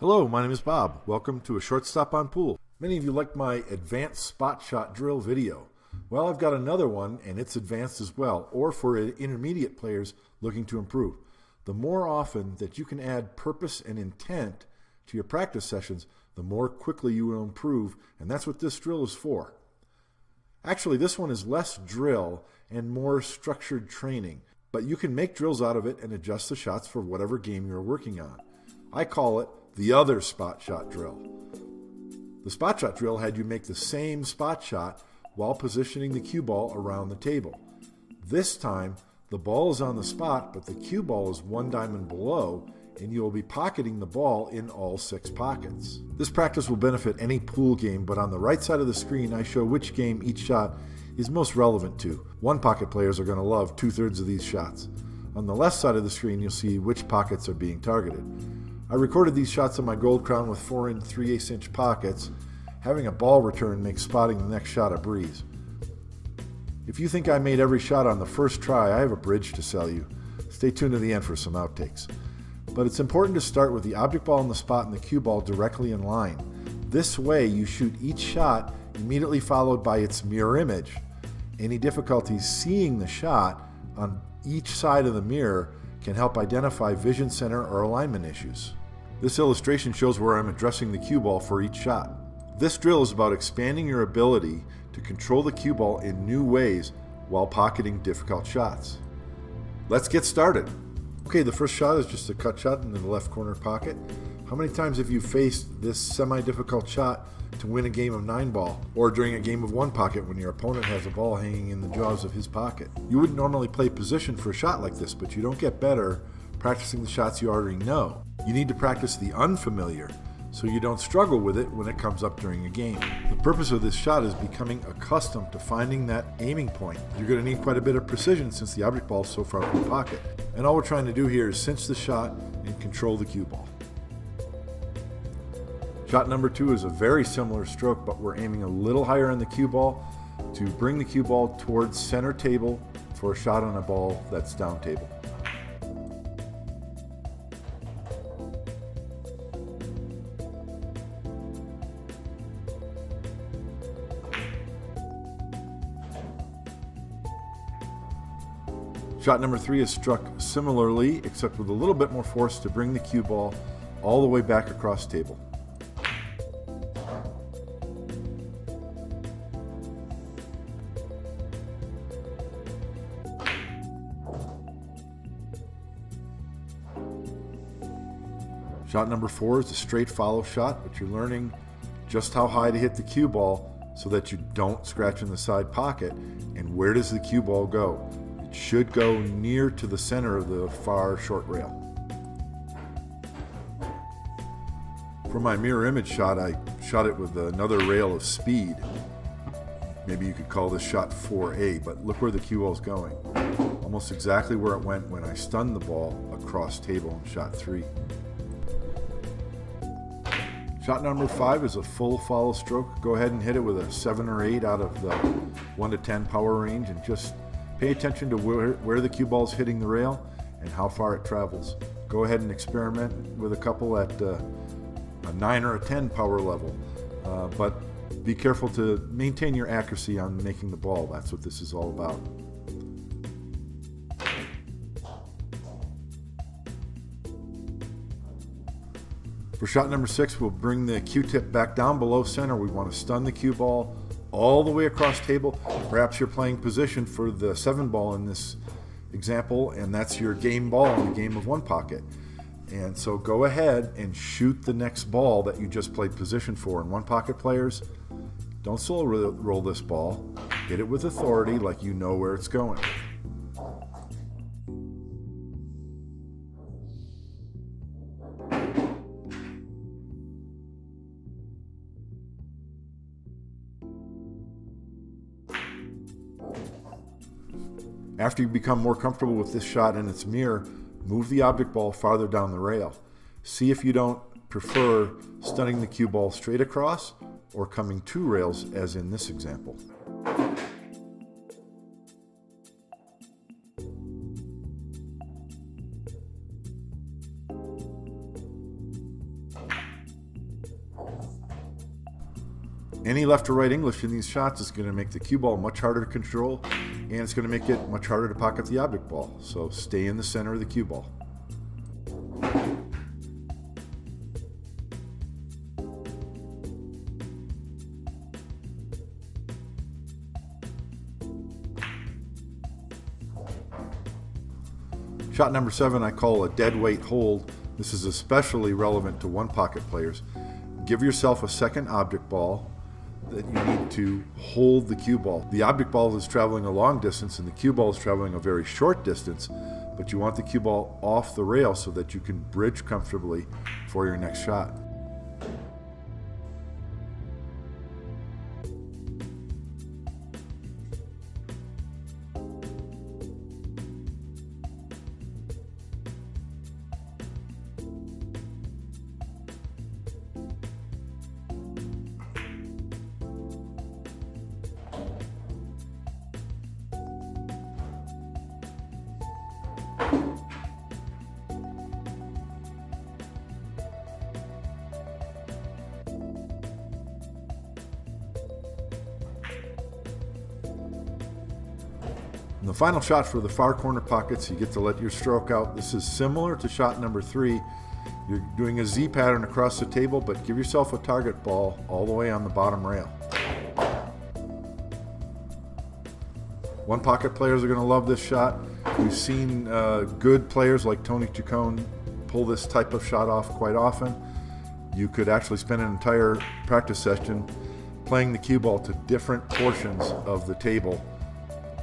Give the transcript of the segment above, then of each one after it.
Hello, my name is Bob. Welcome to a Shortstop on Pool. Many of you liked my advanced spot shot drill video. Well, I've got another one, and it's advanced as well, or for intermediate players looking to improve. The more often that you can add purpose and intent to your practice sessions, the more quickly you will improve, and that's what this drill is for. Actually, this one is less drill and more structured training, but you can make drills out of it and adjust the shots for whatever game you're working on. I call it the other spot shot drill. The spot shot drill had you make the same spot shot while positioning the cue ball around the table. This time, the ball is on the spot, but the cue ball is one diamond below, and you will be pocketing the ball in all six pockets. This practice will benefit any pool game, but on the right side of the screen, I show which game each shot is most relevant to. One pocket players are going to love two thirds of these shots. On the left side of the screen, you'll see which pockets are being targeted. I recorded these shots on my Gold Crown with 4 and 3 8 inch pockets. Having a ball return makes spotting the next shot a breeze. If you think I made every shot on the first try, I have a bridge to sell you. Stay tuned to the end for some outtakes. But it's important to start with the object ball in the spot and the cue ball directly in line. This way, you shoot each shot immediately followed by its mirror image. Any difficulties seeing the shot on each side of the mirror can help identify vision center or alignment issues. This illustration shows where I'm addressing the cue ball for each shot. This drill is about expanding your ability to control the cue ball in new ways while pocketing difficult shots. Let's get started. Okay, the first shot is just a cut shot in the left corner pocket. How many times have you faced this semi-difficult shot to win a game of nine ball or during a game of one pocket when your opponent has a ball hanging in the jaws of his pocket? You wouldn't normally play position for a shot like this, but you don't get better practicing the shots you already know. You need to practice the unfamiliar so you don't struggle with it when it comes up during a game. The purpose of this shot is becoming accustomed to finding that aiming point. You're going to need quite a bit of precision since the object ball is so far from the pocket. And all we're trying to do here is cinch the shot and control the cue ball. Shot number two is a very similar stroke, but we're aiming a little higher on the cue ball to bring the cue ball towards center table for a shot on a ball that's down table. Shot number three is struck similarly, except with a little bit more force to bring the cue ball all the way back across table. Shot number four is a straight follow shot, but you're learning just how high to hit the cue ball so that you don't scratch in the side pocket. And where does the cue ball go? Should go near to the center of the far short rail. For my mirror image shot, I shot it with another rail of speed. Maybe you could call this shot 4A, but look where the cue ball is going. Almost exactly where it went when I stunned the ball across table in shot 3. Shot number 5 is a full follow stroke. Go ahead and hit it with a 7 or 8 out of the 1 to 10 power range and just Pay attention to where, where the cue ball is hitting the rail and how far it travels. Go ahead and experiment with a couple at uh, a 9 or a 10 power level, uh, but be careful to maintain your accuracy on making the ball. That's what this is all about. For shot number six, we'll bring the cue tip back down below center. We want to stun the cue ball all the way across table. Perhaps you're playing position for the seven ball in this example, and that's your game ball in the game of one pocket. And so go ahead and shoot the next ball that you just played position for. And one pocket players, don't slow roll this ball. Hit it with authority like you know where it's going. After you become more comfortable with this shot and its mirror, move the object ball farther down the rail. See if you don't prefer stunning the cue ball straight across or coming two rails as in this example. Any left or right English in these shots is going to make the cue ball much harder to control and it's going to make it much harder to pocket the object ball. So stay in the center of the cue ball. Shot number seven I call a dead weight hold. This is especially relevant to one pocket players. Give yourself a second object ball that you need to hold the cue ball. The object ball is traveling a long distance and the cue ball is traveling a very short distance, but you want the cue ball off the rail so that you can bridge comfortably for your next shot. The final shot for the far corner pockets, you get to let your stroke out. This is similar to shot number three. You're doing a Z pattern across the table, but give yourself a target ball all the way on the bottom rail. One pocket players are going to love this shot. We've seen uh, good players like Tony Chohan pull this type of shot off quite often. You could actually spend an entire practice session playing the cue ball to different portions of the table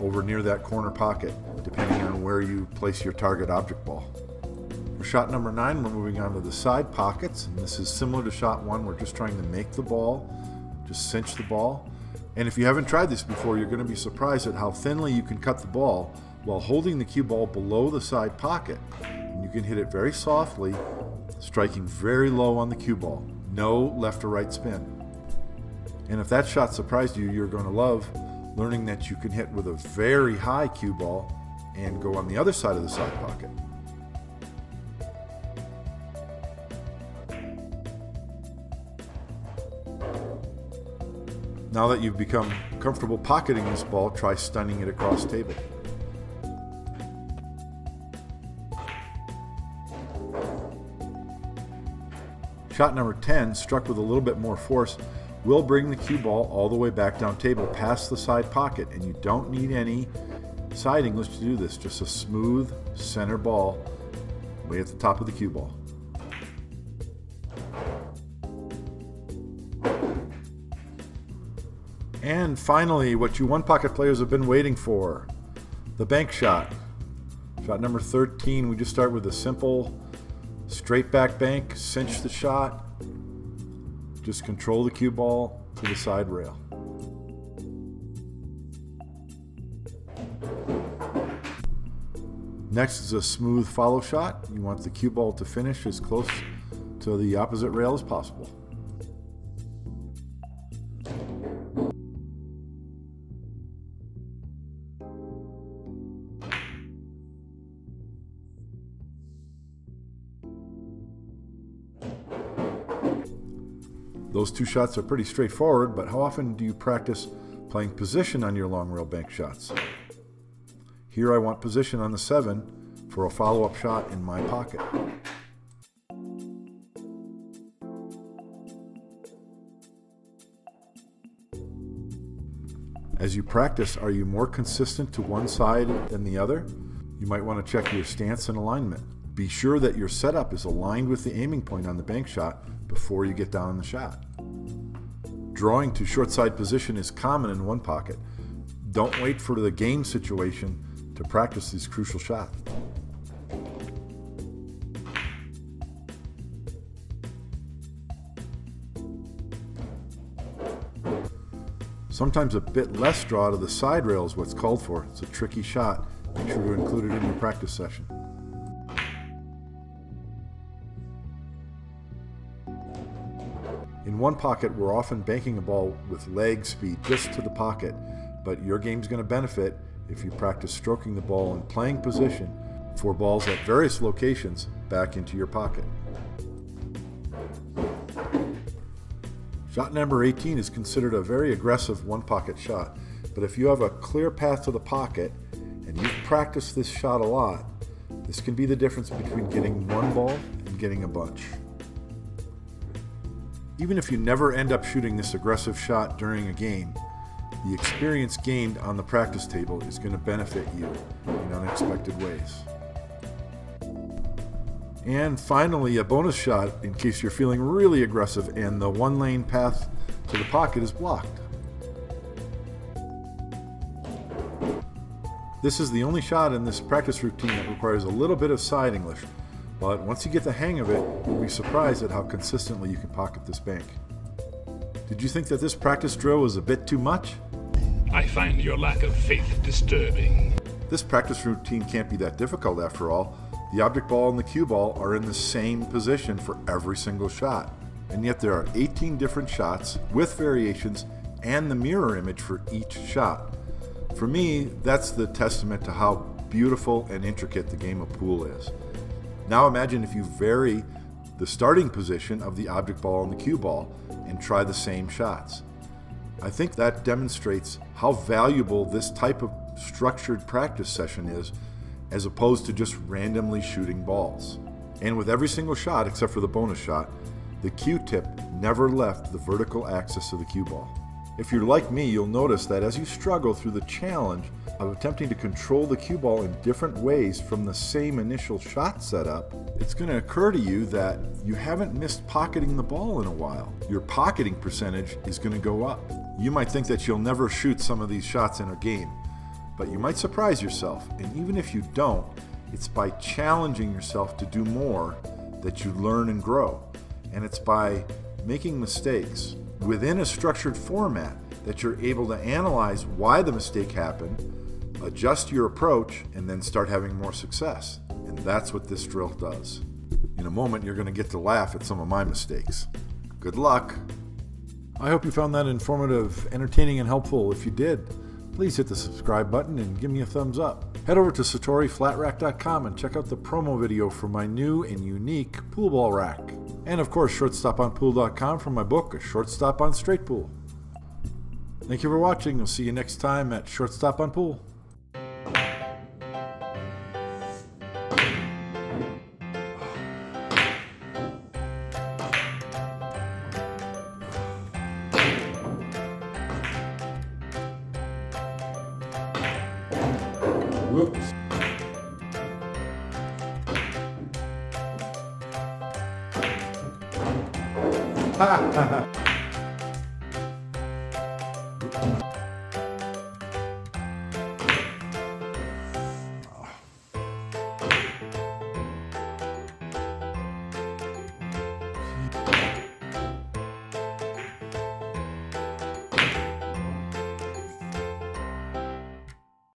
over near that corner pocket, depending on where you place your target object ball. For shot number nine, we're moving on to the side pockets, and this is similar to shot one. We're just trying to make the ball, just cinch the ball. And if you haven't tried this before, you're going to be surprised at how thinly you can cut the ball while holding the cue ball below the side pocket. And you can hit it very softly, striking very low on the cue ball. No left or right spin. And if that shot surprised you, you're going to love learning that you can hit with a very high cue ball and go on the other side of the side pocket. Now that you've become comfortable pocketing this ball, try stunning it across table. Shot number 10, struck with a little bit more force, will bring the cue ball all the way back down table past the side pocket and you don't need any side English to do this just a smooth center ball way at the top of the cue ball. And finally what you one pocket players have been waiting for the bank shot. Shot number 13 we just start with a simple straight back bank cinch the shot just control the cue ball to the side rail. Next is a smooth follow shot. You want the cue ball to finish as close to the opposite rail as possible. Those two shots are pretty straightforward, but how often do you practice playing position on your long rail bank shots? Here I want position on the 7 for a follow-up shot in my pocket. As you practice, are you more consistent to one side than the other? You might want to check your stance and alignment. Be sure that your setup is aligned with the aiming point on the bank shot before you get down in the shot. Drawing to short side position is common in one pocket. Don't wait for the game situation to practice these crucial shots. Sometimes a bit less draw to the side rail is what's called for. It's a tricky shot. Make sure to include it in your practice session. In one pocket, we're often banking a ball with lag speed just to the pocket, but your game's going to benefit if you practice stroking the ball in playing position for balls at various locations back into your pocket. Shot number 18 is considered a very aggressive one pocket shot, but if you have a clear path to the pocket and you've practiced this shot a lot, this can be the difference between getting one ball and getting a bunch. Even if you never end up shooting this aggressive shot during a game, the experience gained on the practice table is going to benefit you in unexpected ways. And finally, a bonus shot in case you're feeling really aggressive and the one lane path to the pocket is blocked. This is the only shot in this practice routine that requires a little bit of side English, but once you get the hang of it, you'll be surprised at how consistently you can pocket this bank. Did you think that this practice drill was a bit too much? I find your lack of faith disturbing. This practice routine can't be that difficult after all. The object ball and the cue ball are in the same position for every single shot. And yet there are 18 different shots with variations and the mirror image for each shot. For me, that's the testament to how beautiful and intricate the game of pool is. Now imagine if you vary the starting position of the object ball and the cue ball and try the same shots. I think that demonstrates how valuable this type of structured practice session is as opposed to just randomly shooting balls. And with every single shot except for the bonus shot, the cue tip never left the vertical axis of the cue ball. If you're like me, you'll notice that as you struggle through the challenge of attempting to control the cue ball in different ways from the same initial shot setup, it's going to occur to you that you haven't missed pocketing the ball in a while. Your pocketing percentage is going to go up. You might think that you'll never shoot some of these shots in a game, but you might surprise yourself. And even if you don't, it's by challenging yourself to do more that you learn and grow. And it's by making mistakes within a structured format that you're able to analyze why the mistake happened, adjust your approach, and then start having more success. And that's what this drill does. In a moment, you're going to get to laugh at some of my mistakes. Good luck. I hope you found that informative, entertaining, and helpful. If you did, please hit the subscribe button and give me a thumbs up. Head over to SatoriFlatRack.com and check out the promo video for my new and unique pool ball rack. And of course, shortstoponpool.com for my book, A Shortstop on Straight Pool. Thank you for watching. We'll see you next time at Shortstop on Pool. ハハハ。